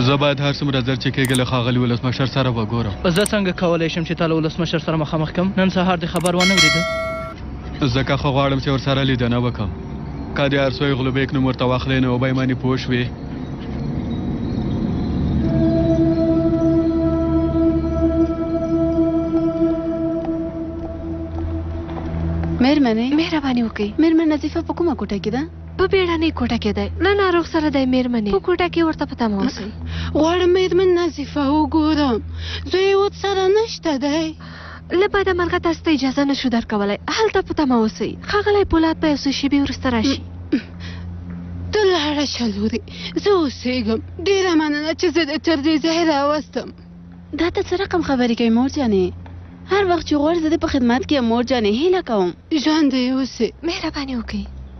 زه باید هر څومره زر چې کېږي له ښاغلي ولسمشر سره وګورم زه څنګه کولی شم چې تا له ولسمشر سره مخامخ کړم نن سهار دې خبر وانه ورېده ځکه خو غواړم چې ورسره لیدنه وکم که د ارسوی غلوبیک نوم ورته واخلې نو وبه یې معنی پوه شوې مېرمنې مهرباني وکړئ مېرمن نظیفه په کومه کوټه کې ده په بیړنۍ کوټه کې دی نه ناروغ سره دی مېرمنې په کوټه کې ورته په تمه اوسئ غواړم مېرمن نظیفه وګورم زوی یې ورسره نشته دی له بده مرغه تاسو ته اجازه نشو درکولای هلته په تمه اوسئ ښاغلی پولاد به یو څه شېبې وروسته راشي ته لاړه شه لورې زه اوسېږم ډېره مننه چې زه دې تر دې ځای راوستم دا ته څه رقم خبرې کوې مور جانې هر وخت چې غواړې زه دې په خدمت کې یم مور جانې هیله کوم ژوندی اوسې مهرباني وکړئ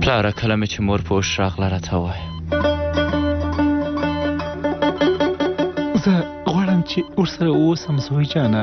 پلاره کله مې چې مور په اوښ راغله راته وایه زه غواړم چې ورسره اوسم زوی جانه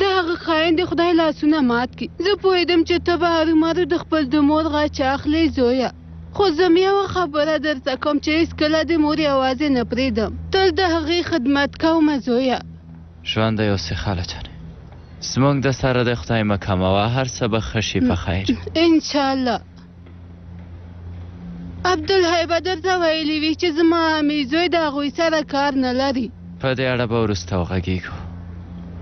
د هغه خاين د خدای لاسونه مات کی زه پوهیدم چې ته به هرو مرو د خپل د مور غچ اخلی زویه خو زم یوه خبره درته کوم چې هیڅکله د مور یوازې نه پریدم تل د هغې خدمت کوم زویه ژوندی اوسې خاله جانې زمونږ د سره د خدای مه کموه هر څه به ښه شي په خیر ان شاء الله عبدالحی به درته ویلي وي چې زما امي زوی د هغوی سره کار نه لري. په دې اړه به وروسته وغږېږو.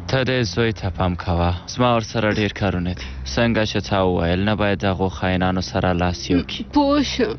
ته دې زوی ته پام کوه. زما ورسره ډېر کارونه دي. څنګه چې تا وویل، نه باید د هغو خاینانو سره لاس یو کړي. پوه شوم.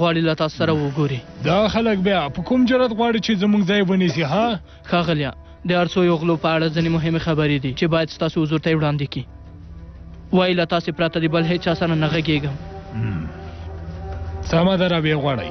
غواړي له تاسو سره وګوري دا خلک بیا په کوم جرأت غواړي چې زموږ ځای ونیسي ها ښاغلیه د ارڅو یو غلو په اړه ځنې مهمې خبرې دي چې باید ستاسو حضور ته وړاندې کی وای له تاسو پرته دی بل هیڅ اسانه نه غږیږم سمه ده را به غواړی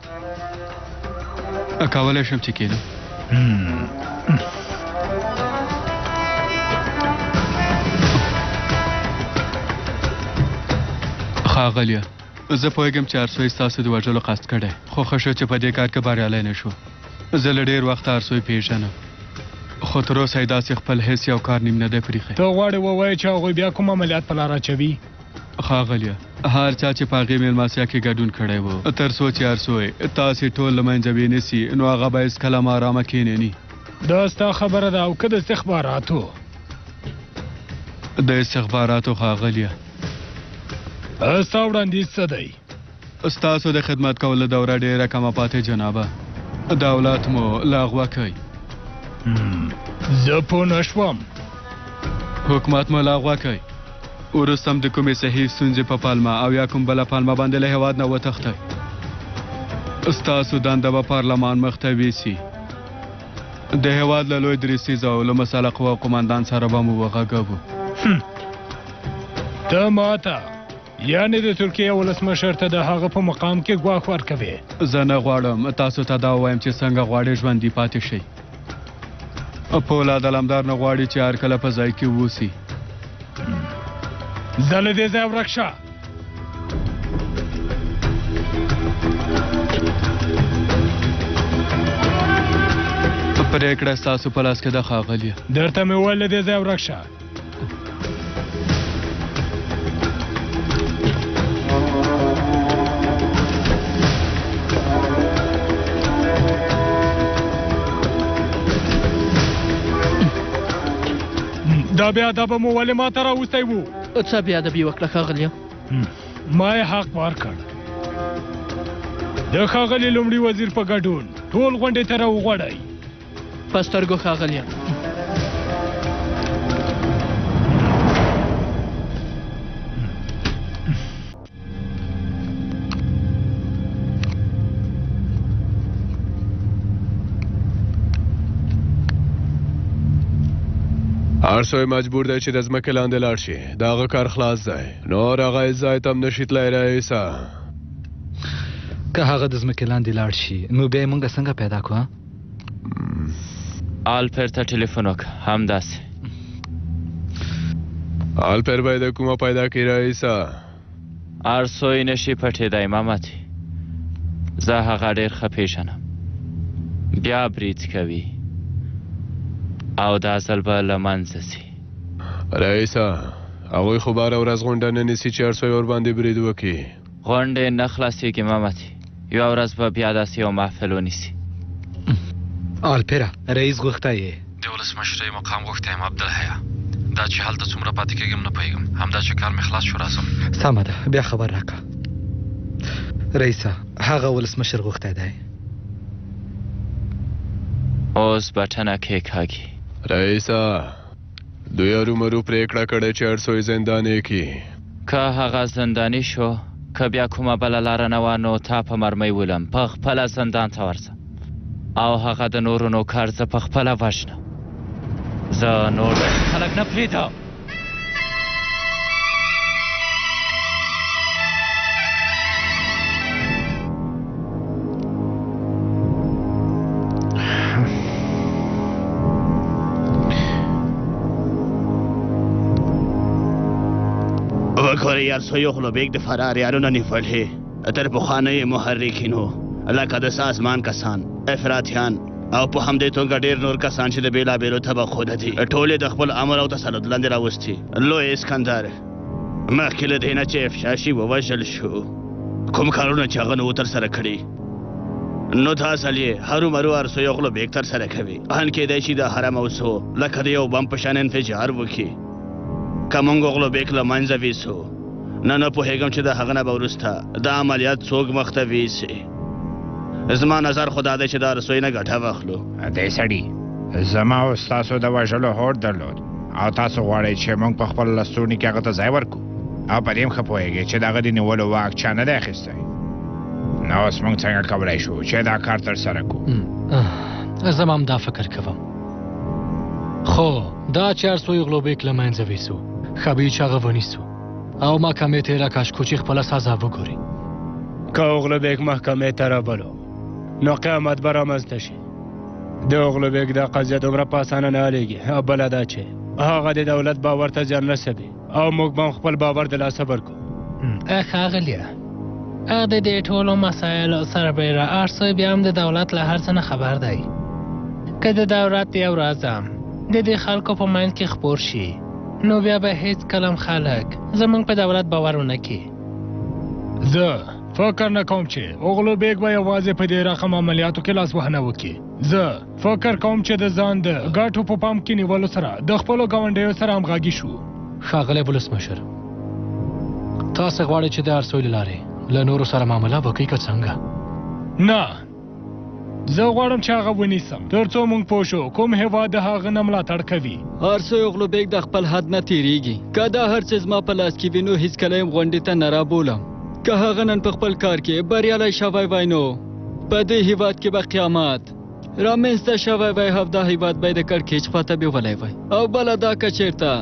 کولای شم چې کېنم ښاغلیه زه پوهېږم چې ارسوی ستاسو د وژلو قصد کړی خو ښه شو چې په دې کار کې بریالی نه شو زه له ډېر وخته ارسوی پیژنم خو تر اوسه یې داسې خپل هیڅ یو کار نیم نه دی پریښی ته غواړې ووایې چې هغوی بیا کوم عملیات په لاره اچوي ښاغلیه هر چا چې په هغې مېلماسیا کې ګډون کړی و تر څو چې هر څو تاسې ټول له منځه وینسي نو هغه به هېڅکله هم ارامه کېنني دا ستا خبره ده او که د استخباراتو د استخباراتو ښاغلیه ستا وړاندیز څه دی ستاسو د خدمت کولو دوره ډیره کمه پاتې جنابه دولت مو لغوه کړئ زه پوه نه شوم حکومت مو لغوه کړئ وروسته هم د کومې صحي ستونزې په پلمه او یا کوم بله پلمه باندې له هېواد نه وتښتئ ستاسو دنده به پارلمان مخ ته ویسي د هېواد له لوی درسیز او له مسله قوه قومندان سره به مو وغږوو ته ماته یعنې د ترکیې ولسمشر ته د هغه په مقام کې ګواښ ورکوي زه نه غواړم تاسو ته دا ووایم چې څنګه غواړئ ژوندي پاتې شئ پولاد علمدار نه غواړي چې هرکله په ځای کې ووسي زه له دې ځای ورک شه پرېکړه ستاسو په لاس کې ده ښاغلیه درته مې وویل له دې ځای ورک شه دا بیا دا به مو ولې ما ته راوستی وو څه بیا ادبي وکړه ښاغلیه ما یې حق ورکړ د ښاغلي لومړي وزیر په ګډون ټول غونډې ته راوغواړئ په سترګو ښاغلیه هر سوی مجبور دی چې د ځمکې لاندې لاړ شي د هغه کار خلاص دی نور هغه ځای ته هم نشي تلای رئیسه که هغه د ځمکې لاندې لاړ شي نو بیا یې موږ څنګه پیدا کړو آلپر ته ټلیفون وک هم داسې آلپر باید کومه پیدا کی رئیسا ارسوی نشي پټېدای مامتي زه هغه ډېر ښه پیژنم بیا برید کوي او دا ځل به له منځه ځي رئیسا هغوی خو باره ورځ غونډه نه نیسي چې ارسوی ورباندې برید وکړي غونډې نه خلاصېږي مامتي یو ورځ به بیا داسې یو محفل ونیسي آلپره رئیس غوښته یې د ولسمشرۍ مقام غوښته یم عبدالحیا دا چې هلته څومره پاتې کېږم نه پوهېږم همدا چې کار مې خلاص شو راځم سمه ده بیا خبر راکړه رئیسه هغه ولسمشر غوښتی دی اوس بټنه کېکاږي رئیسه دوی ارومرو پرېکړه کړې چې هر څو یې زندانې کړي. که هغه زنداني شو، که بیا کومه بله لاره نه وه، نو تا په مرمۍ ولم، په خپله زندان ته ورځه او هغه د نورو نوکر زه په خپله وژنه. زه نور داسې خلک نه پرېږدم. وګوره یار سو یو خلو بیگ د فرار یارو نه نیفل هی تر پخانه محرکینو لکه د سازمان کسان افراطیان او په همدې توګه ډیر نور کسان چې د بیلابیلو طبقو نه دي ټولې د خپل امر او تسلط لاندې راوستي لوی اسکندر مخکې له دې نه چې افشاشي ووژل شو کوم کارونه چې هغه نو تر سره کړي نو دا ځل یې هرو مرو ارسو یو غلو بیګ تر سره کوي ان کېدای شي د حرم اوسو لکه د یو بم په شان انفجار وکړي که مونږ غلو بیګ له منځه ویسو نه نه پوهېږم چې د هغه نه به وروسته د عملیات څوک مخته ویسي زما نظر خدا دی چې د ارسوی نه ګټه واخلو دی سړي زما او ستاسو د وژلو هوډ درلود او تاسو غواړئ چې موږ په خپل لستوڼي کې هغه ته ځای ورکو او په دې هم ښه پوهېږئ چې د هغه د نیولو واک چا نه دی اخیستی نو اوس موږ څنګه کولی شو چې دا کار ترسره کړو زه هم دا فکر کوم خو دا چې هر څو یې غلوبېک له منځه ویسو ښه به یې چې هغه ونیسو او محکمې ته یې راکش کړو چې خپله سزا وګوري که غلوبېک محکمې ته رابلو نو قیامت به رامنځته شي د اوغلو بیګ دا قضیه دومره په اسانه نه حلېږي او بله دا چې هغه د دولت باور ته زیان رسوي او موږ به هم خپل باور د لاسه ورکړو ښاغلیه هغه د دې ټولو مسایلو سربیره ارسوی بیا هم د دولت له هر څه نه خبر دی که د دولت یو راز هم د دې خلکو په منځ کې خپور شي نو بیا به هیڅ کلم خلک زمونږ په دولت باور ونه کړي زه فکر نه کوم چې اوغلو بیګ به یوازې په دې رقم عملیاتو کې لاس وهنه وکړي زه فکر کوم چې د ځان د ګټو په پام کې نیولو سره د خپلو ګاونډیو سره همغږي شو ښاغلی ولسمشر تاسو غواړئ چې د ارسوي لارې له نورو سره معامله وکړئ که څنګه نه زه غواړم چې هغه ونیسم ترڅو موږ پوه شو کوم هیواد د هغه نه ملاتړ کوي هرڅه یغلو بیګ د خپل حد نه تیریږي که دا هرڅه زما په لاس کې وینو هیڅ کله هم غونډې ته نه رابولم که هغه نن په خپل کار کې بریالی شوی وای نو په دې هیواد کې به قیامت رامنځته شوی وای هفدا هیواد به د کړکېچ خواته بیولی وای او بله دا که چیرته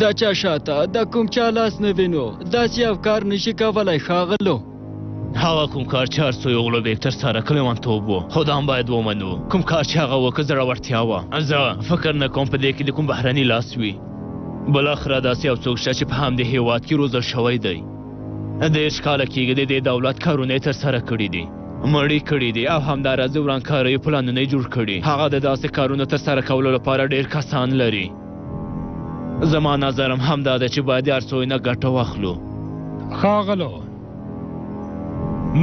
د چا شاته د کوم چا لاس نه وینو داسې افکار نشي کولی ښاغلو هغه کوم کار چې هر څو یو غلو بیګ ترسره کړی وانتوب و خو دا هم باید ومنو کوم کار چې هغه وکړ زړورتیا وه زه فکر نه کوم په دې کې د کوم بهرني لاس وي بالاخره داسې یو څوک شته چې په همدې هیواد کې روزل شوی دی دېرش کاله کېږي د دې دولت کارونه یې ترسره کړي دي مړی کړی دی او همداراز ورانکاریو پلانونه جوړ کړي هغه د داسې کارونو ترسره کولو لپاره ډېر کسان لري زما نظر هم همدا ده چې باید هر څوینه ګټه واخلو ښاغلو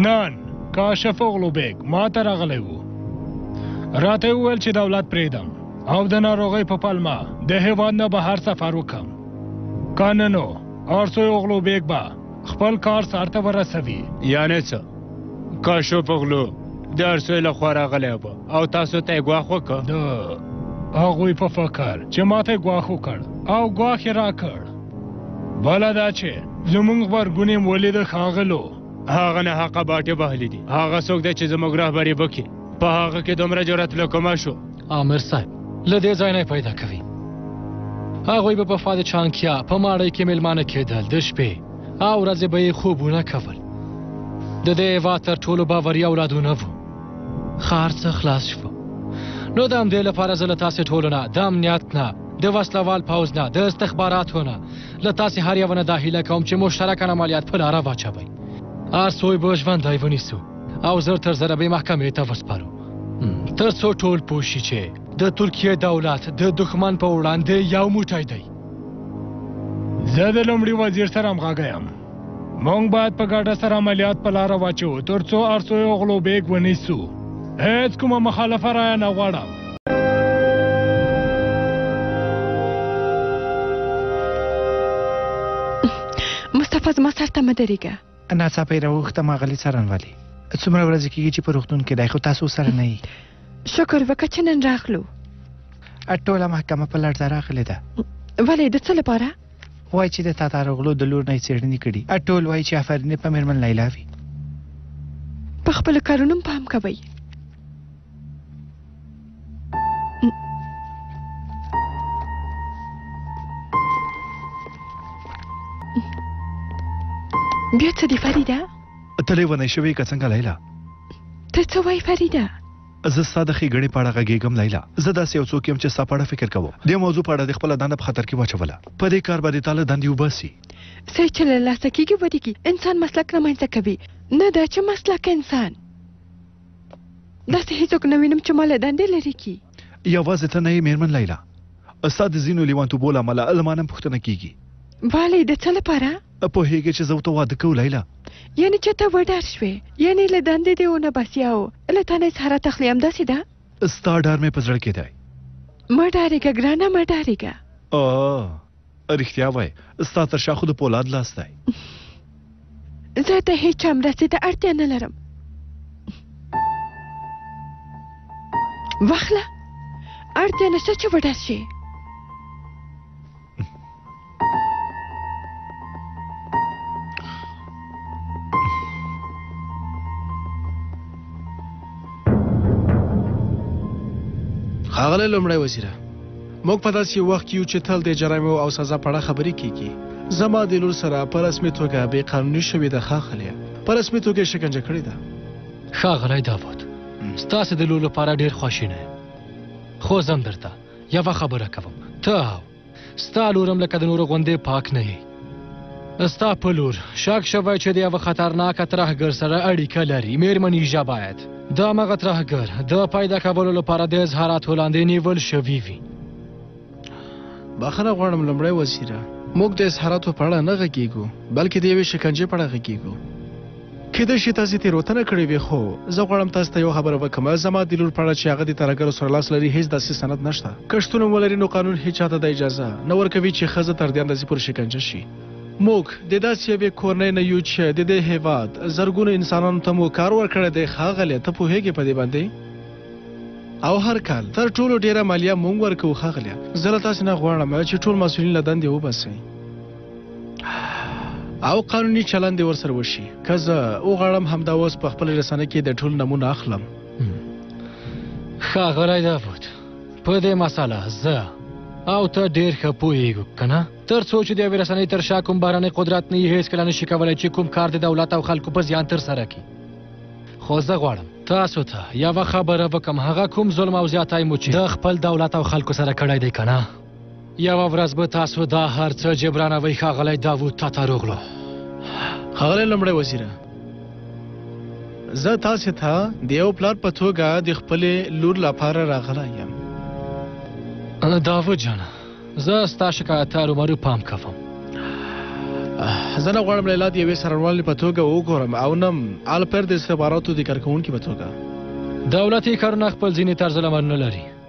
نن کاشف اوغلو بیگ ما ته راغلی وو راته یې وویل چې دولت پرېږدم او د ناروغۍ په پلمه د هېواد نه بهر سفر وکړم که نه نو ارسوی اوغلو بیګ به خپل کار سرته ورسوي یعنی څه کاشو پغلو د ارسوی له خوا راغلی و او تاسو ته یې ګواښ وکړ د هغوی په فکر چې ما ته یې ګواښ وکړ او ګواښ یې راکړ بله دا چې زمونږ غبرګون یې ولید ښاغلو هغه نه حقه باټې وهلي دي هغه څوک دی چې زموږ رهبري وکړي په هغه کې دومره جرأت له کومه شو عامر صاحب له دې ځای نه پیدا کوي هغوی به په فاد چانکیا په ماړۍ کې میلمانه کېدل د شپې او ورځې به یې خوبونه کول د دې هېواد تر ټولو باوري اولادونه وو ښار څه خلاص شو نو د همدې لپاره زه له تاسې ټولو نه د امنیت نه د وسلوال پوځ نه د استخباراتو نه له تاسې هر یو نه دا هیله کوم چې مشترک عملیات په لاره واچوئ هر څوی به ژوندی ونیسو او زر تر زره به محکمې ته وسپارو تر څو ټول پوه شي چې د ترکیې دولت د دښمن په وړاندې یو موټی دی زه د لومړي وزیر سره همغږی یم مونږ باید په ګډه سره عملیات په لاره واچو تر څو ارسوی او غلو بیګ ونیسو هیڅ کومه مخالفه رایه نه غواړم مصطفی زما سر ته مه درېږه ناڅاپه یې راوغوښتم اغلې څارنوالې څومره ورځې کېږي چې په روغتون کې دی خو تاسو سره نه یي شکر وکړه چې نن راغلو ټوله محکمه په لړزه راغلې ده ولې د څه لپاره وایي چې د تاتارغلو د لور نه یې څېړنې کړي ټول وایي چې افرینې په مېرمن لیلا وي په خپلو کارونو هم پام کوئ بیا څه دی فریده ته لیونی شوې که څنګه لیلا ته څه وای فریده زه ستا د ښېګڼې په اړه غږېږم لیلا زه داسې یو څوک یم چې ستا په اړه فکر کوم دې موضوع په اړه د خپله دنده په خطر کې واچوله په دې کار به دې تا له دندې وباسي څه چې له لاسه کېږي ودېږي انسان مسلک رامنځته کوي نه دا چې مسلک انسان داسې هیڅوک نه وینم چې ما له دندې لرې کړي یوازې ته نه یې مېرمن لیلا ستا د ځینو لیوانتوبو له امله له ما نه هم پوښتنه کېږي والې د څه لپاره پوهېږې چې زه ورته واده کوم لیلا یعنې چې ته وډار شوې یعنې له دندې دې ونه باسي او له تا نه یې سهاره تخلي همداسې ده ستا ډار مې په زړه کې دی مه ډارېږه ګرانه مه ډارېږه رښتیا وای ستا تر شا خو د پولاد لاس دی زه د هیچا مرستې ته اړتیا نه لرم واخله اړتیا نشته چې وډس شي خاغله لومړی وزیره موږ په داسې وخت کې یو چې تل د جرایمو او سزا په اړه خبرې کیږي زما د لور سره په رسمي توګه بې قانوني شوې ده ښاغلیه په رسمي توګه شکنجه کړې ده ښاغلی داوود ستاسو د لور لپاره ډېر خواشینی خو زم درته یوه خبره کوم ته او ستا لورم لکه د نورو غوندې پاک نه یې ستا په لور شک شوی چې د یوه خطرناک ترهګر سره اړیکه لري میرمن ایژا باید د همغه ترهګر د پیدا کولو لپاره د اظهاراتو لاندې نیول شوي وي بخښنه غواړم لومړی وزیره موږ د اظهاراتو په اړه نه غږیږو بلکې د یوې شکنجې په اړه غږیږو کېدای شي تاسې تېروتنه کړې وي، خو زه غواړم تاسو ته یو خبره وکړم، زما د لور په اړه چې هغه د ترهګرو سره لاس لري، هېڅ داسې سند نشته. که شتون هم ولري، نو قانون هېچا ته دا اجازه نه ورکوي چې ښځه تر دې اندازې پورې شکنجه شي. موږ د داسې یوې کورنۍ نه یو چې د دې هېواد زرګونو انسانانو ته مو کار ورکړی دی، ښاغلیه، ته پوهېږې په دې باندې؟ او هر کال تر ټولو ډېره مالیه موږ ورکوو، ښاغلیه، زه له تاسې نه غواړم چې ټول مسؤلین له دندې وباسئ. او قانوني چلند ورسره وشي که زه وغواړم همدا اوس په خپل رسنه کې د ټول نمونه اخلم ښاغلی داوود په دې مسله زه او ته ډیر ښه پوهیږو کنه تر څو چې د یوې رسنۍ تر شا کوم بهرنی قدرت نه هیڅ کله نشي کولی چې کوم کار د دولت او خلکو په زیان تر سره کړي خو زه غواړم تاسو ته یوه خبره وکم هغه کوم ظلم او زیاتی مو چې د خپل دولت او خلکو سره کړی دی کنه یوه ورځ به تاسو دا هر څه جبرانوي ښاغلی داوود تاته روغلو ښاغلی لومړی وزیره زه تاسو ته د یو پلار په توګه د خپل لور لپاره راغلی یم داوود جان زه ستا شکایت ته رومرو پام کوم زه نه غواړم لیلا د یوې سرنوالې په توګه وګورم او نه الپر د استخباراتو د کارکوونکي په توګه دولتي کارونه خپل ځینې طرز لمرونه لري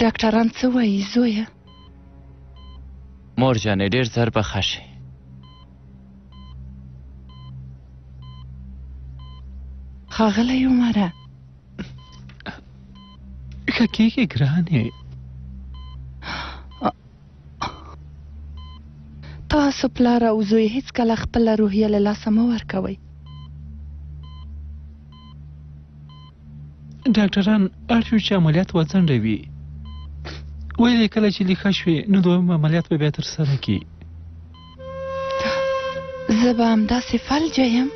ډاکټران څه وایي زویه مور جانې ډېر زر به ښه شي ښاغلی عمره ښه کېږې ګرانې تاسو پلار او زوی هیڅکله خپله روحیه له لاسه مه ورکوئ. ډاکټران اړ شو چې عملیات وځنډوي. ویل یې کله چې لی ښه شوې نو دویم عملیات به بیا ترسره کړي. زه به همداسې فلج یم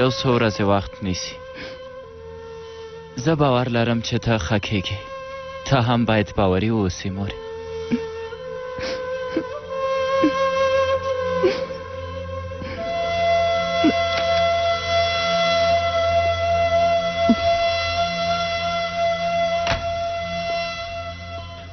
یو څو ورځې وخت نیسي زه باور لرم چې ته ښه کېږې ته هم باید باوري اوسې مورې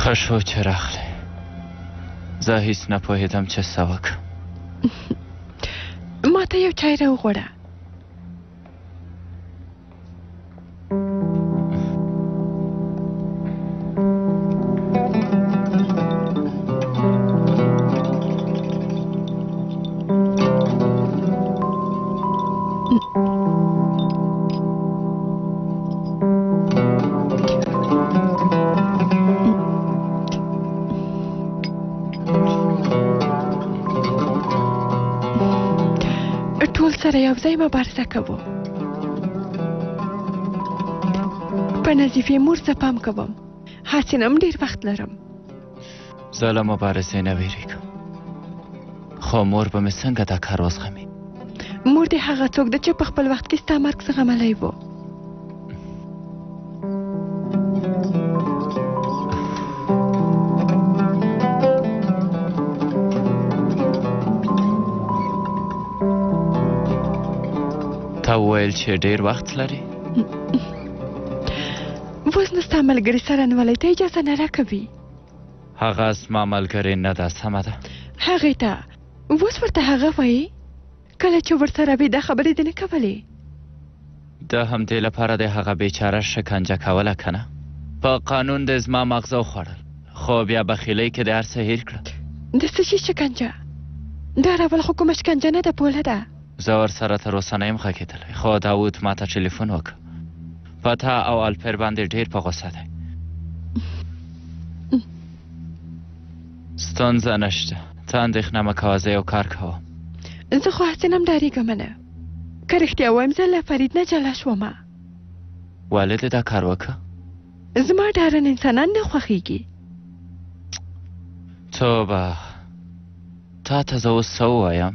ښه شو چې راغلی زه هیڅ نه پوهېدم چې څه وکړم ما ته یو چای راوغواړه ټول سره یو ځای مبارزه کوو په نظیفې مور څه پام کوم هسې نم ډېر وخت لرم زه له مبارزې نه ویریږم خو مور به مې څنګه دا کار وزغمي مور دې هغه څوک ده چې په خپل وخت کې ستا مرګ زغملی و تا وویل چې ډیر وخت لري اوس نو ستا ملګري سره نولی ته اجازه نه راکوي هغه اسما ملګری نه ده سمه ده هغه ته اوس ورته هغه وایي کله چې ورسره وې دا خبرې دې نه کولې د همدې لپاره د هغه بیچاره شکنجه کوله که نه په قانون د زما مغزه وخوړل خو بیا بخیلۍ کې د هر څه هیر کړه د څه شي شکنجه دا راول خو کومه شکنجه نه ده پوله ده زه ورسره تر اوسه نه یم غږېدلی، خو داوود ما ته ټلیفون وکړ. په تا او الپر باندې ډېر په غوسه دی. ستونزه نشته، ته اندېښنه مه کوه، زه یو کار کوم. زه خو هسې نم ډارېږم نه، که رښتیا ووایم زه له فرید نه جلا شوم. ولې دې دا کار وکړ؟ زما ډارن انسانان نه خوښېږي. توبه، تا ته زه اوس څه ووایم؟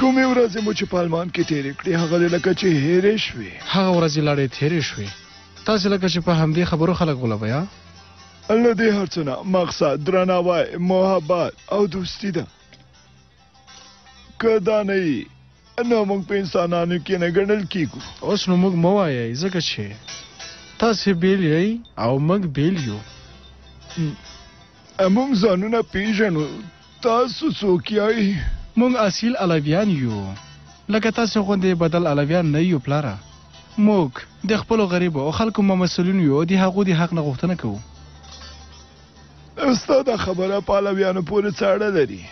کومې ورځې مو چې پالمان کې تیرې کړې هغه لکه چې هېرې شوې هغه ورځې لاړې تیرې شوې تاسو لکه چې په همدې خبرو خلک غولوي ها الله دې هرڅونه مقصد درناوی محبت او دوستی ده که دا نه نو موږ په انسانانو کې نه ګڼل کیږو اوس نو موږ موایي ځکه چې تاسو بیل یې او موږ بیل یو موږ ځانونه پیژنو تاسو څوک یې موږ اصیل علویان یو لکه تاسو غوندې بدل علویان نه یو پلاره موږ د خپل غریب او خلکو مسولین یو د هغو د حق نه غوښتنه کوو استاد خبره پالویانو پورې څاړه لري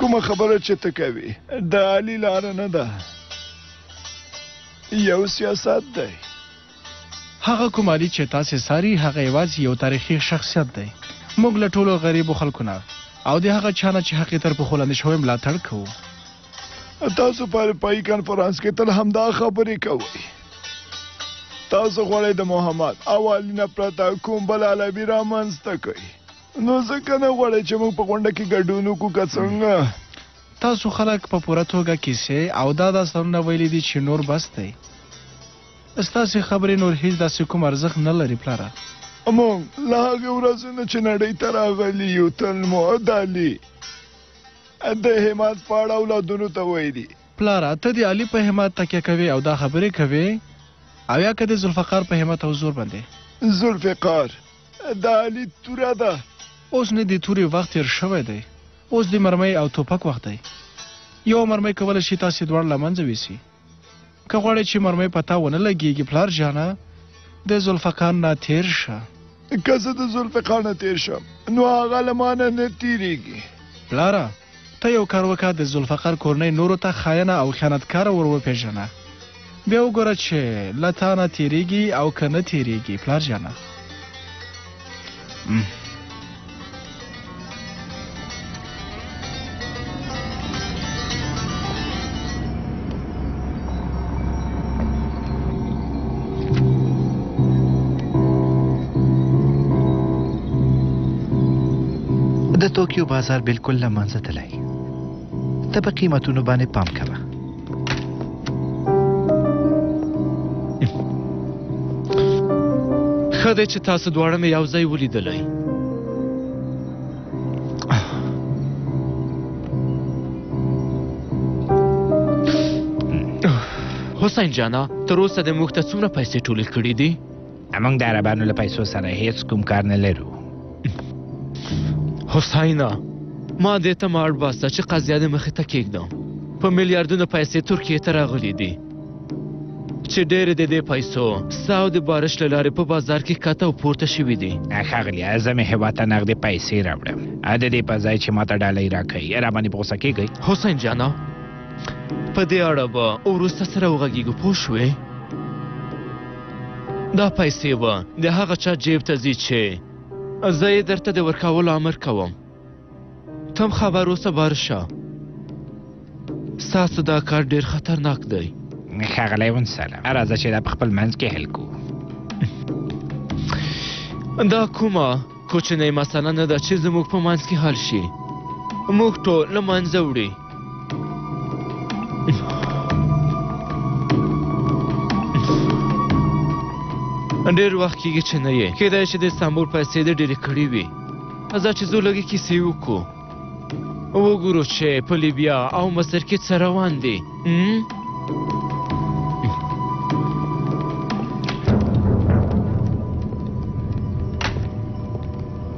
کومه خبره چې ته کوي د عالی لار نه ده یو سیاست دی هغه کوم عالی چې تاسو ساری هغه یوازې یو تاریخي شخصیت دی موږ له ټولو غریبو خلکو نه او د هغه چانه چې حقیقت تر په خلانه شوی ملاتړ کوو تاسو په پای کانفرنس کې تل همدا خبرې کوئ تاسو غواړئ د محمد او علی نه پرته کوم بل عالمي رامنځته کړئ نو ځکه نه غواړی چې موږ په غونډه کې ګډون وکړو که څنګه؟ تاسو خلک په پوره توګه کیسې او دا داستانونه ویلي دي چې نور بس دی. ستاسې خبرې نور هیڅ داسې کوم ارزښت نه لري پلاره. موږ له هغې ورځې نه چې نړۍ ته راغلي یو تل مو دالي د همت په اړه اولادونو ته ویلي پلاره ته د علي په همت تکیه کوې او دا خبرې کوې او یا که د ذوالفقار په همت او زور باندې ذوالفقار دا علي توره ده اوس نه د تورې وخت تیر شوی دی اوس د مرمۍ او توپک وخت دی یو مرمۍ کولی شي تاسې دواړه له منځه ویسي که غواړې چې مرمۍ په تا ونه لګیږي پلار جانه د ذوالفقار نه تیر شه که زه د ذوالفقار نه تیر شم نو هغه له ما نه نه تیریږي پلاره ته یو کار وکه د ذوالفقر کورنۍ نورو ته خاینه او خیانت کاره ور وپیژنه بیا وګوره چې له تا نه تیریږي او که نه تیریږي پلار جانه د توکیو بازار بالکل له منځه تللی ته په قیمتونو باندې پام کوه ښه دی چې تاسو دواړه مې یو ځای ولیدلی حسین جانا تر اوسه د موږ ته څومره پیسې ټولې کړې دي موږ د عربانو له پیسو سره هیڅ کوم کار نه لرو حسینا ما دې ته ماړ باسه چې قضیه دې مخې ته کېږدم په میلیاردونو پیسې ترکیې ته راغلي دي چې ډېرې د دې پیسو ستا او د بارش له لارې په بازار کې کته او پورته شوي دي ښاغلیه زه مې هېواد ته نغدې پیسې راوړم د دې په ځای چې ماته ډالۍ راکړئ را باندې په غوسه کېږئ حسین جانا په دې اړه به وروسته سره وغږېږو پوه شوې دا پیسې به د هغه چا جیب ته ځي چې زه یې درته د ورکولو امر کوم تم خبر اوسه بارشا ستاسو دا کار ډیر خطرناک دی ښاغلی ون سلام راځه چې دا په خپل منځ کې حل کړو دا کومه کوچنۍ مسله نه ده چې زموږ په منځ کې حل شي موږ ټول له منځه وړي ډېر وخت کېږي چې نه یې کېدای شي د استانبول پیسې دې ډېرې کړې وي ځه چې ځو لږې کیسې وکړو وګورو چې په لیبیا او مصر کې څه روان دي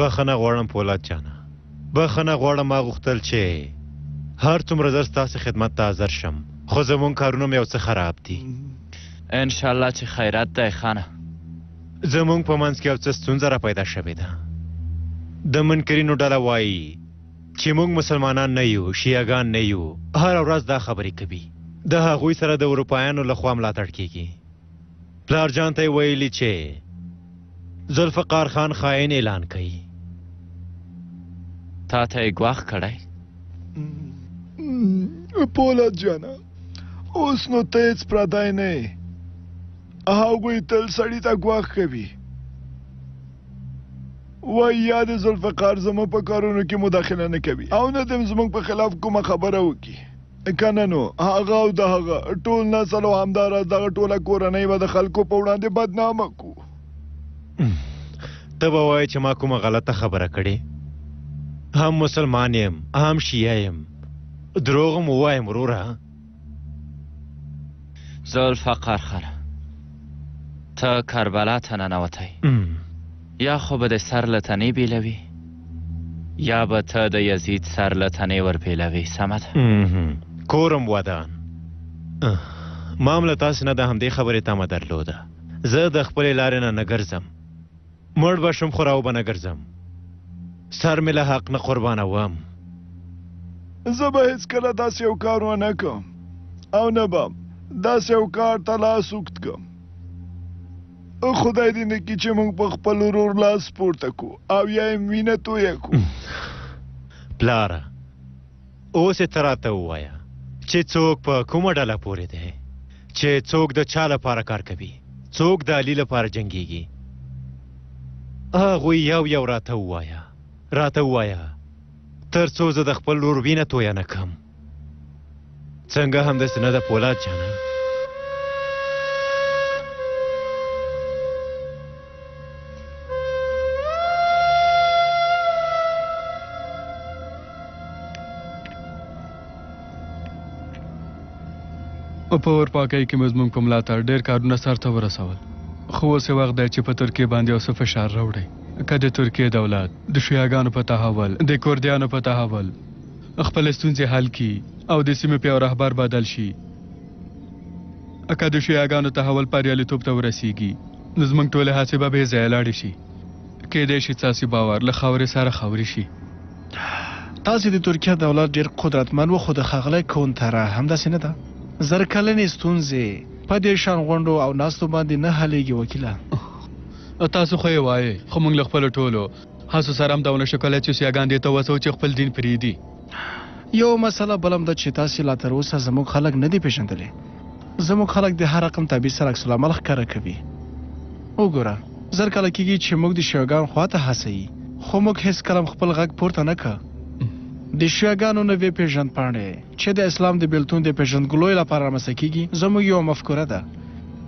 بخنه غواړم پولاد جانه بخنه غواړم ما غوښتل چې هر څومره زر ستاسو خدمت ته حاضر شم خو زمون کارونه مې یو څه خراب دي ان شاء الله چې خیرات دی خانه زمونږ په منځ کې یو څه ستونزه را پیدا شوې ده د منکرینو ډله وایي چی موږ مسلمانان نه یو شیعه ګان نه یو هره ورځ دا خبری کوی د هغوی سره د اروپایانو له خوا ملاتړ کیږی پلار جان ته ویلی چی ذوالفقار خان خائن اعلان کړئ تا ته یې ګواښ کړی پولاد جانه اوس نو ته هېڅ پردی نه یې هغوی تل سړي ته ګواښ کوي وای یاد ذوالفقار زموږ په کارونو کې مداخله نه کوي او نه دم زموږ په خلاف کومه خبره وکي کنه نو هغه او د هغه ټول نسل او همدار دغه ټوله کورنۍ به د خلکو په وړاندې بدنامه کو ته به وای چې ما کومه غلطه خبره کړې هم مسلمان یم هم شیعه یم دروغ مو وایم وروره ذوالفقار خان ته کربلا ته ننوتی یا خو به د سر له تنې بیلوي یا به ته د یزید سر له تنې ور بیلوي سمه ده کورم ودان ما هم له تاسې نه د همدې خبرې تمه درلوده زه د خپلې لارې نه نه ګرځم مړ به شم خو راوبه نه ګرځم سر مې له حق نه قربانوم زه به هیڅکله داسې یو کار ونه کوم او نه به داسې یو کار ته لاس اوږد کوم خدای دې نه کړي چې موږ په خپل ورور لاس پورته کړو او یا یې وینه تویه کړو پلاره اوس ته راته ووایه چې څوک په کومه ډله پورې دی چې څوک د چا لپاره کار کوي څوک د علي لپاره جنګیږي هغوی یو یو راته ووایه راته ووایه تر څو زه د خپل ورور وینه تویه نه کړم څنګه همداسې نه ده پولاد جانه په اورپا کې کې مزمن کوم لاتر ډېر کارونه سرته ورسول خو اوس وخت دی چې په ترکیه باندې اوس فشار راوړي کله ترکیه دولت د شیعاګانو په تحول د کوردیانو په تحول خپل ستونزې حل کی او د سیمې په رهبر بدل شي اکه د شیعاګانو تحول پریالیتوب ته ورسیږي نو زموږ ټولې هڅې به بې ځایه لاړې شي. کېدای شي ستاسې باور له خاورې سره خاورې شي. تاسې د ترکیه دولت ډېر قدرتمن و، خو د ښاغلی کون طرح همداسې نه ده. زر کلنې ستونزې په دې شان غونډو او ناستو باندې نه حلېږي وکیله. تاسو خو یې وایئ، خو موږ له خپلو ټولو هڅو سره هم دا ونه شو کولای چې شیعه ګان دې ته وهڅوو چې خپل دین پرېږدي. یوه مسله بل هم ده چې تاسې لا تر اوسه زموږ خلک نه دي پېژندلي. زموږ خلک د هر رقم تعبیر سره عکس العمل ښکاره کوي. وګوره، زر کاله کېږي چې موږ د شیعه ګان خوا ته هڅوي، خو موږ هېڅکله هم خپل غږ پورته نه کړ. د شیعه ګانو نوې پېژندپاڼې چې د اسلام د بېلتون د پېژندګلوۍ لپاره رامنځته کېږي، زموږ یوه مفکوره ده.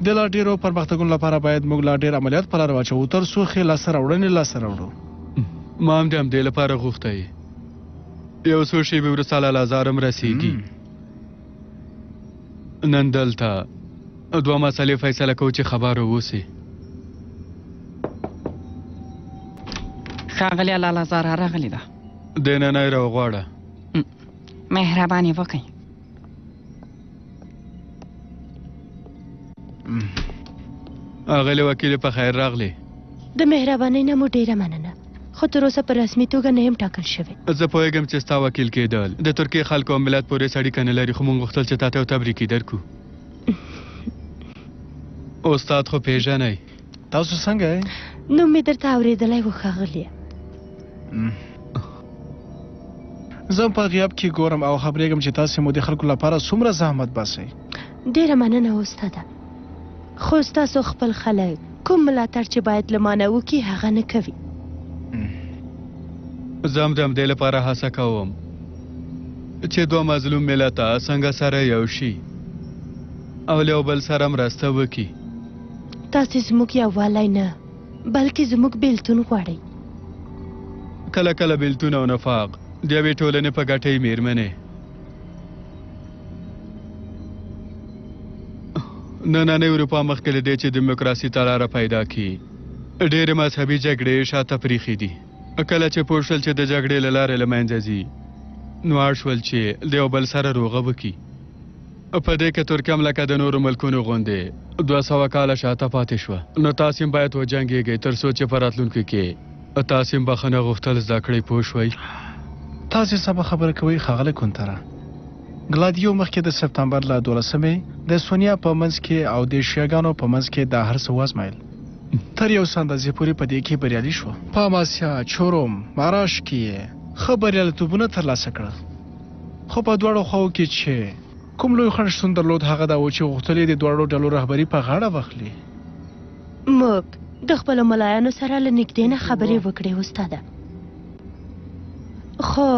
د لا ډېرو پرمختګونو لپاره باید موږ لا ډېر عملیات په لاره واچوو، تر څو ښې لاسته راوړنې لاسته راوړو. ما هم د همدې لپاره غوښتی. یو څو شیبې وروسته لالا زارم رسیږي نن دلته دوه مسلې فیصله کوو چې خبر اوسي ښاغلی لالا زارا راغلی ده د ننۍ راوغواړه مهرباني وکړئ اغلی وکیل په خیر راغلی د مهربانۍ نه مو ډیره مننه خو تر اوسه په رسمي توګه نه یم ټاکل شوی زه پوهېږم چې ستا وکیل کېدل د ترکیې خلکو او ملت پورې سړی کنه لري خو مونږ غوښتل چې تاته یو تبریکی درکو استاد خو پیژنئ تاسو څنګه یې نو مې درته اورېدلی و ښاغلیه زه په غیاب کې ګورم او خبرېږم چې تاسو مو د خلکو لپاره څومره زحمت باسئ ډېره مننه استاده خو ستاسو خپل خلک کوم ملاتړ چې باید له مانه وکړي هغه نه کوي زه هم د همدې لپاره هڅه کوم چې دوه مظلوم ملته څنګه سره یو شي او له بل سره مرسته وکړي تاسو زموږ یووالی نه بلکې زموږ بیلتون غواړئ کله کله بیلتون او نفاق د یوې ټولنې په ګټې میرمنې نننۍ اروپا مخکې له دې چې دیموکراسي ته لاره پیدا کړي ډېرې مذهبي جګړې شاته پریښې دي کله چې پوه شول چې د جګړې له لارې له منځه ځي نو اړ شول چې د یو بل سره روغه وکړي په دې کې ترکیه هم لکه د نورو ملکونو غوندې دوه سوه کاله شاته پاتې شوه، نو تاسې هم باید وجنګېږئ تر څو چې په راتلونکي کې تاسې هم بخښنه غوښتل زده کړئ پوه شوئ. تاسې سمه خبره کوئ ښاغلی کونتره. ګلادیو مخکې د سپتمبر له دولسمې د سونیا په منځ کې او د شیعهګانو په منځ کې دا هر څه وازمایل. تر یو څه اندازې پورې په دې کې بریالي شو. په اماسیا، چوروم، ماراش کې یې ښه بریالیتوبونه ترلاسه کړل. خو په دواړو خواوو کې چې. کوم لوی خنډ شتون درلود هغه دا و چې غوښتل یې د دواړو ډلو رهبري په غاړه واخلي. موږ د خپلو ملایانو سره له نږدې نه خبرې وکړې استاده. خو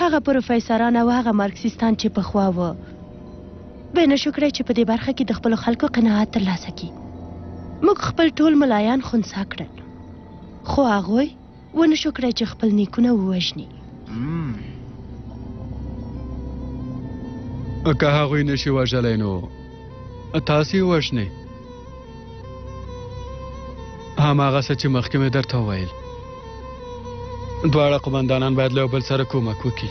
هغه پروفیسران او هغه مارکسیستان چې پخوا و به نشو کړای چې په دې برخه کې د خپلو خلکو قناعت ترلاسه کړي. موږ خپل ټول ملایان خنثی کړل خو هغوی ونه شو کړای چې خپل نیکونه ووژني که هغوی نشي وژلی نو تاسې وژنې هماغه څه چې مخکې مې درته وویل دواړه قومندانان باید له بل سره کومک وکړي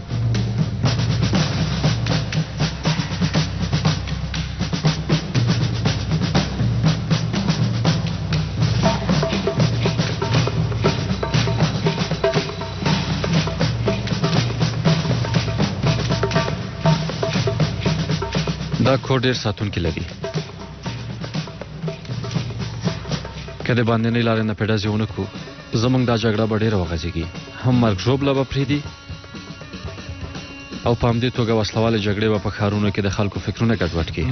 دا کور ډیر ساتونکي لري که د باندې نه لارې نه پیډه زیونه کو زمونږ دا جګړه به ډیره وغځيږي هم مرګ ژوبله به پریدي او په همدې توګه وسلواله جګړې و په خارونو کې د خلکو فکرونه ګډوډ کړي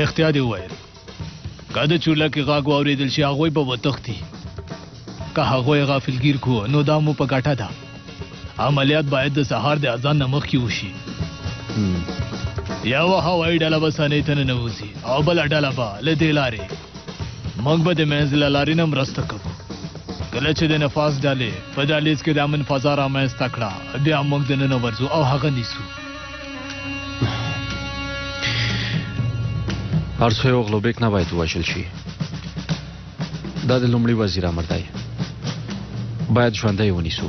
رښتیا دی وایي کله چې لکه غاګ واوریدل شي هغه به وتختی که هغه غافلګیر کو نو دا مو په ګټه ده عملیات باید د سهار د اذان نه مخکې وشي یو هوایي ډله به سنې ته ننوځي او بله ډله به له دې لارې موږ به د منځ له لارې نه مرسته کوو کله چې د نفاس ډلې په دهلیز کې د امن فضا رامنځته کړه بیا موږ دننه ورځو او هغه نیسو هر څه یو غلوبیک نه باید وشل شي دا د لومړي وزیر امر دی باید ژوندی ونیسو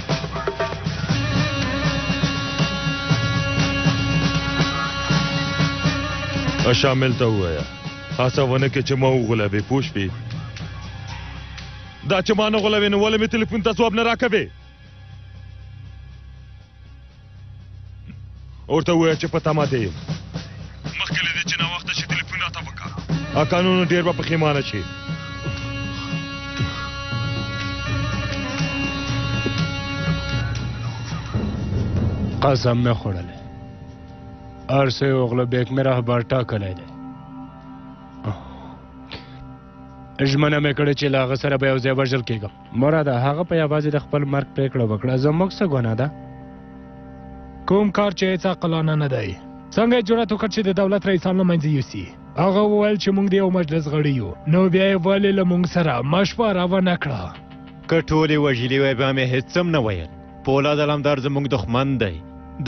شامل ته وایا هڅه ونه کې چې ما وغولوي پوه شوې دا چې ما نه غولوي نو ولې مې تلیفون ته ځواب نه راکوي ورته ووایه چې په تمه دی یم مخکې له دې چې ناوخته شي تلیفون راته وکړه اکانونو ډېر به پښیمانه شي قسم مې خوړلی هر څه یو غله بیک مې رهبر ټاکلی دی ژمنه مې کړې چې له هغه سره به یو ځای وژل کېږم مره ده هغه په یوازې د خپل مرګ پریکړه وکړه زموږ څه ګناه ده کوم کار چې هیڅ عقلانه نه دی څنګه یې جرأت وکړ چې د دولت رئیسان له منځه یوسي هغه وویل چې موږ د یو مجلس غړي یو نو بیا یې ولې له موږ سره مشوره ونه کړه که ټولې وژلي وای بیا مې هېڅ هم نه ویل پولاد علمدار زموږ دښمن دی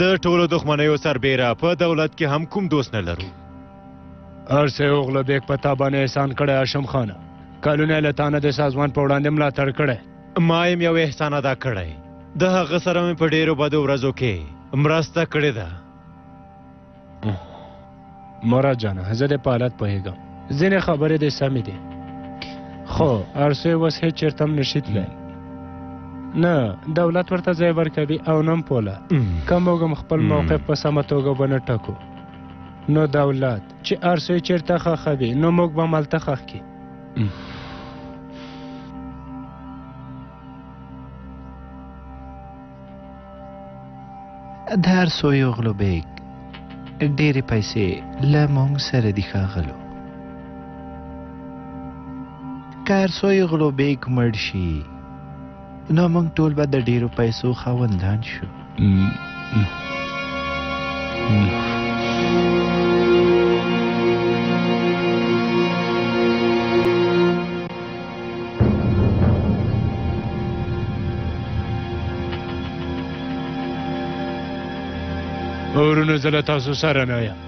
د ټولو دښمنیو سربیره په دولت کې هم کوم دوست نه لرو ارسه اوغله بیگ په تا باندې احسان کړی هاشم خانه کلونه له تانه د سازمان په وړاندې ملاتړ کړی ما هم یو احسان ادا کړی د هغه سره مې په ډیرو بدو ورځو کې مرسته کړې ده مراد جانه زه د په حالت پوهېږم ځینې خبرې دې سمې دي خو ارسه اوس هېڅ چېرته هم نشي تللی نه دولت ورته ځای ورکوي او نه هم پوله که موږ هم خپل موقف په سمه توګه ونه ټاکو نو دولت چې ارسوی چیرته خخوي نو موږ به ملته خخ کی د هر سوی غلو بیګ ډېرې پیسې له مونږ سره دي ښاغلو که هر سوی غلو بیګ مړ شي نو موږ ټول به د ډیرو پیسو خاوندان شو ورونو زه له تاسو سره نه یم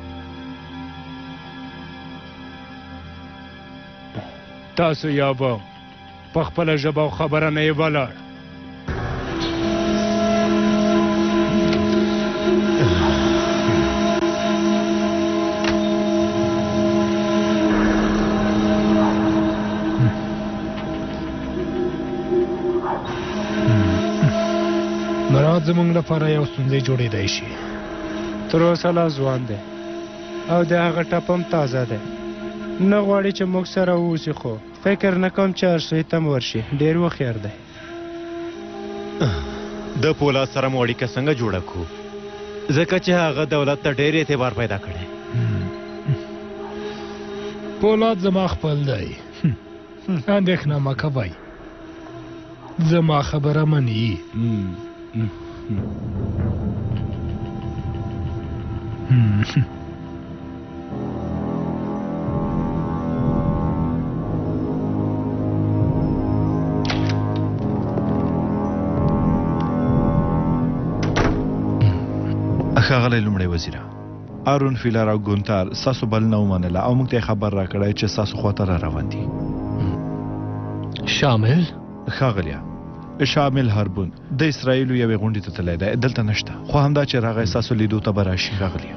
تاسو یا به په خپله ژبه او خبره نه یې ولاړ مراد زمونږ لپاره یو ستونزې جوړېدای شي تر اوسه لا ځوان دی او د هغه ټپم تازه دی نه غواړي چې موږ سره اوسي خو فکر نه کوم چې ارسوی ته هم ورشي ډېر هوښیار دی. د پولاد سره مو اړیکه څنګه جوړه کړو ځکه چې هغه دولت ته ډېر اعتبار پیدا کړی. پولاد زما خپل دی اندېښنه مه کوئ. زما خبره مني ښاغلی لومړی وزیره ارون فیلر او ګونتار ساسو بلنه ومنله او موږ ته خبر راکړای چې ساسو خواته را روان دي شامل خاغلیا شامل هربون د اسرایل یو غونډه ته تللی دی دلته نشته خو همدا چې راغی ساسو لیدو ته براشي خاغلیا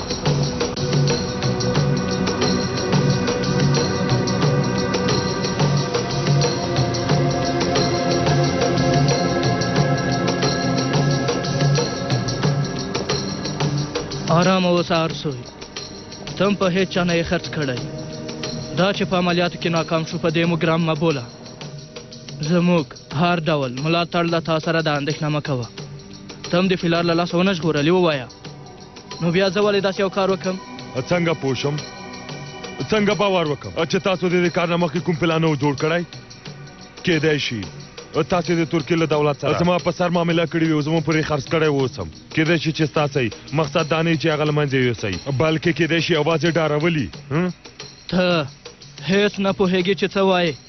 آرام اوسه ارسوی تم په هیڅ چا نه یې خرڅ کړی دا چې په عملیاتو کې ناکام شو په دې مو ګرام مه بوله زموږ هر ډول ملاتړ له تا سره ده اندېښنه مه کوه تم د فلار له لاسه ونه ژغورلي ووایه نو بیا زه ولې داسې یو کار وکم څنګه پوه شم څنګه باور وکم چې تاسو د دې کار نه مخکې کوم پلان و جوړ کړی کېدای شي تاسو د ترکیې له دولت سره زما په سر معامله کړې وي او زما پرې خرڅ کړی اوسم کېدای شي چې ستاسو مقصد دا نه چې هغه له منځه یوسئ بلکې کېدای شي یوازې ډارولي ته هېڅ نه پوهېږي چې څه وایې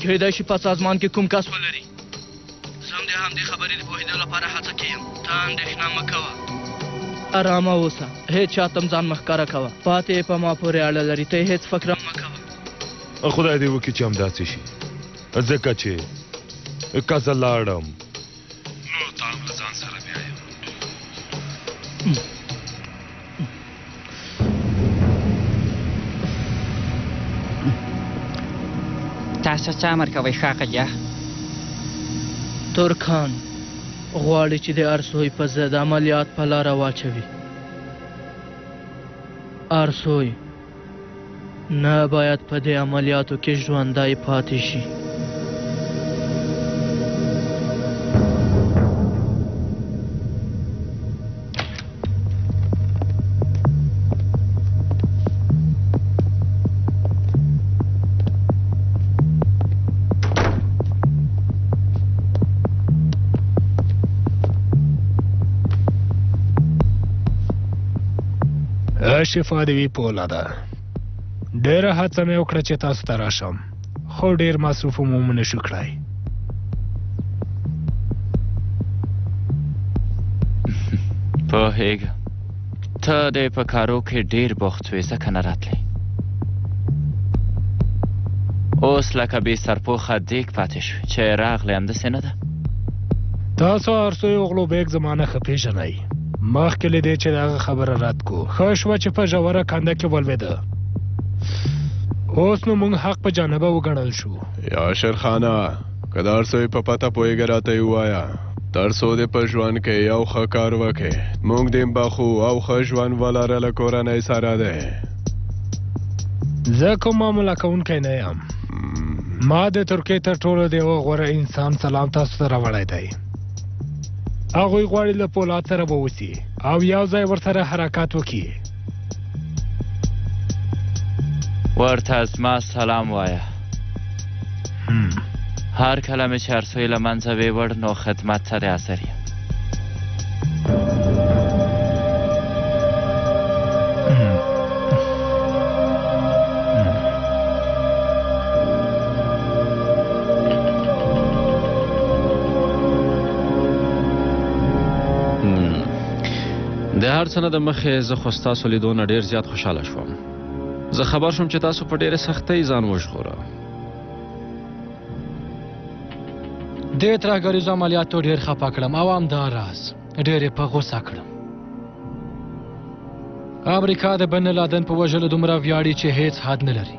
کېدای شي په سازمان کې کوم کس ولري. زه هم د همدې خبرې د پوهېدو لپاره هڅه کې یم. ته اندېښنه مه کوه. ارامه اوسه. هېڅ چا ته هم ځان مه ښکاره کوه. پاتې یې په ما پورې اړه لري. ته یې هېڅ فکر هم مه کوه. خدای دې وکړي چې همداسې شي. ځکه چې که زه لاړم. نور تان له ځان سره بیایم تاسو څه امر کوئ ښاغه جا ترکان غواړي چې د ارسوی په ضد عملیات په لاره واچوي ارسوی نه باید په دې عملیاتو کې ژوندی پاتې شي شفا دی وی پولا ده ډیره هڅه مې وکړه چې تاسو ته راشم خو ډیر مصروف مو نه شو کړای په هیګ ته د په کارو کې ډیر بوخت وې ځکه نه راتلې اوس لکه بې سرپوخه دیګ پاتې شو چې راغلی همداسې نه ده تاسو هر څو یو غلو بیګ زمانه ښه پېژنئ مخکې له دې چې د هغه خبره رد کو ښه شوه چې په ژوره کنده کې ولوېده اوس نو موږ حق په جانبه وګڼل شو یا شرخانه که د هر څه په پته پوهېږه راته یې ووایه تر څو دې په ژوند کې یو ښه کار وکړې موږ دې بخو او ښه ژوند ولره له کورنۍ سره دی زه کوم معامله کوونکی نه یم ما د ترکیې تر ټولو د یوه غوره انسان سلام تاسو ته راوړی دی هغوی غواړي له پولاد سره ووسي او یو ځای ورسره حرکت وکړي ورته زما سلام وایه هر کله مې چې ارسوی له منځه ویوړ نو خدمت ته د حاضر یم د هر څه نه د مخې زه خو ستاسو لیدو نه ډیر زیات خوشاله شوم زه خبر شوم چې تاسو په ډیره سختۍ ځان وژغوره د ترهګریزو عملیاتو ډیر خپه کړم او همدا راز ډیر په غوسه کړم امریکا د بن لادن په وژلو دومره ویاړي چې هیڅ حد نه لري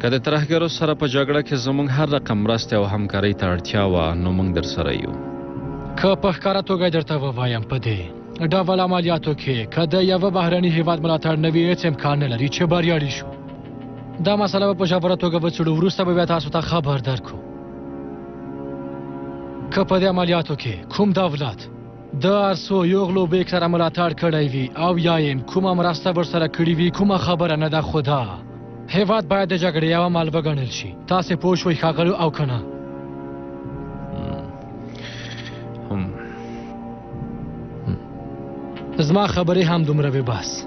که د ترهګرو سره په جګړه کې زموږ هر رقم مرستې او همکارۍ ته اړتیا وه نو موږ در سره یو که په ښکاره توګه درته ووایم په دې ډول عملیاتو کې که د یوه بهرني هیواد ملاتړ نه وي هېڅ امکان نه لري چې بریالي شو دا مسله به په ژوره توګه وڅېړو وروسته به بیا تاسو ته خبر درکړو که په دې عملیاتو کې کوم دولت د ارسو یو غلو بیک سره ملاتړ کړی وي او یا یې کومه مرسته ورسره کړې وي کومه خبره نه ده خو دا هیواد باید د جګړې یوه مال وګڼل شي تاسې پوه شوئ ښاغلو او که نه زما خبرې هم دومره وې بس